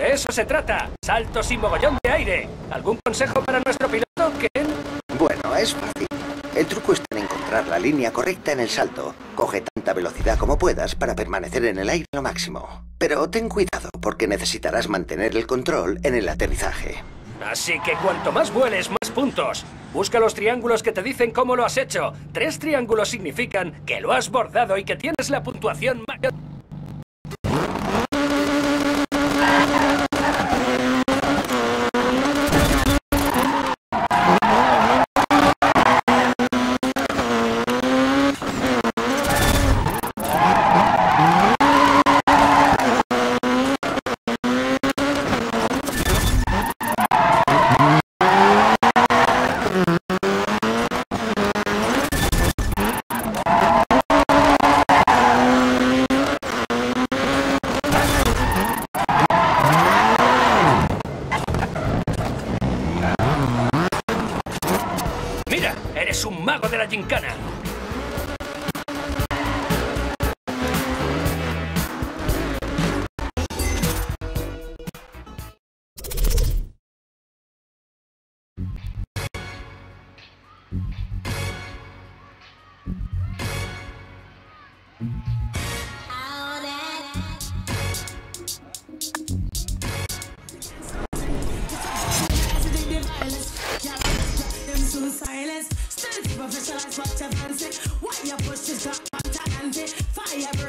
De eso se trata. Saltos y mogollón de aire. ¿Algún consejo para nuestro piloto, Ken? Bueno, es fácil. El truco está en encontrar la línea correcta en el salto. Coge tanta velocidad como puedas para permanecer en el aire lo máximo. Pero ten cuidado porque necesitarás mantener el control en el aterrizaje. Así que cuanto más vueles, más puntos. Busca los triángulos que te dicen cómo lo has hecho. Tres triángulos significan que lo has bordado y que tienes la puntuación mayor. Mira, eres un mago de la gincana. choose silence. Still people visualize what you fancy. Why you push this up, I'm. Fire